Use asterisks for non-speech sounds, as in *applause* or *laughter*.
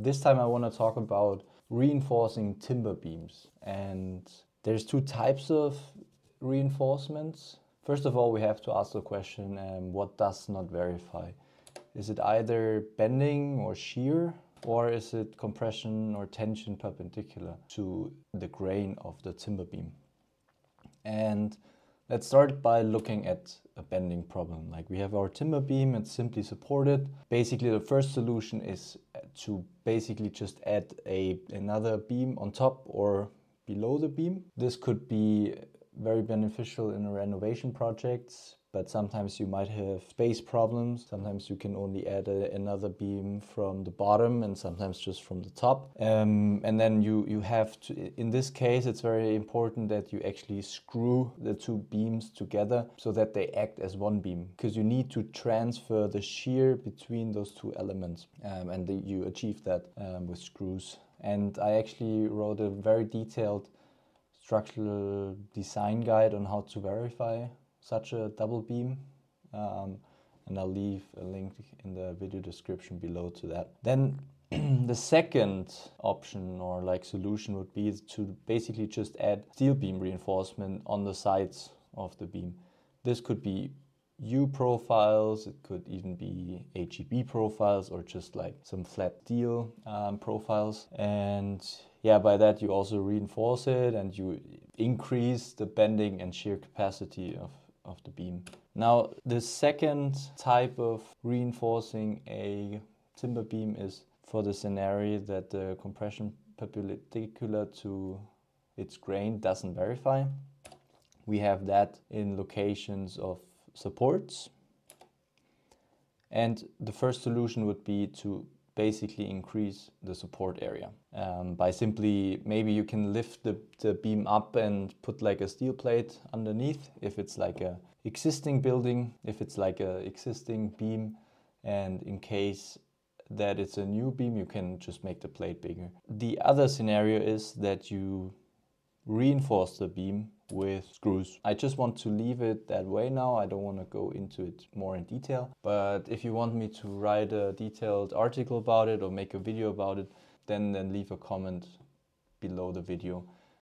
This time I want to talk about reinforcing timber beams. And there's two types of reinforcements. First of all, we have to ask the question, um, what does not verify? Is it either bending or shear, or is it compression or tension perpendicular to the grain of the timber beam? And let's start by looking at a bending problem. Like we have our timber beam, it's simply supported. Basically the first solution is to basically just add a another beam on top or below the beam. This could be very beneficial in a renovation projects but sometimes you might have space problems. Sometimes you can only add a, another beam from the bottom and sometimes just from the top. Um, and then you, you have to, in this case, it's very important that you actually screw the two beams together so that they act as one beam because you need to transfer the shear between those two elements um, and the, you achieve that um, with screws. And I actually wrote a very detailed structural design guide on how to verify such a double beam. Um, and I'll leave a link in the video description below to that. Then *clears throat* the second option or like solution would be to basically just add steel beam reinforcement on the sides of the beam. This could be U profiles, it could even be HEB profiles or just like some flat steel um, profiles. And yeah, by that you also reinforce it and you increase the bending and shear capacity of of the beam. Now, the second type of reinforcing a timber beam is for the scenario that the compression perpendicular to its grain doesn't verify. We have that in locations of supports. And the first solution would be to basically increase the support area um, by simply maybe you can lift the, the beam up and put like a steel plate underneath if it's like a existing building if it's like a existing beam. And in case that it's a new beam you can just make the plate bigger. The other scenario is that you reinforce the beam with screws. I just want to leave it that way now. I don't want to go into it more in detail. But if you want me to write a detailed article about it or make a video about it, then, then leave a comment below the video.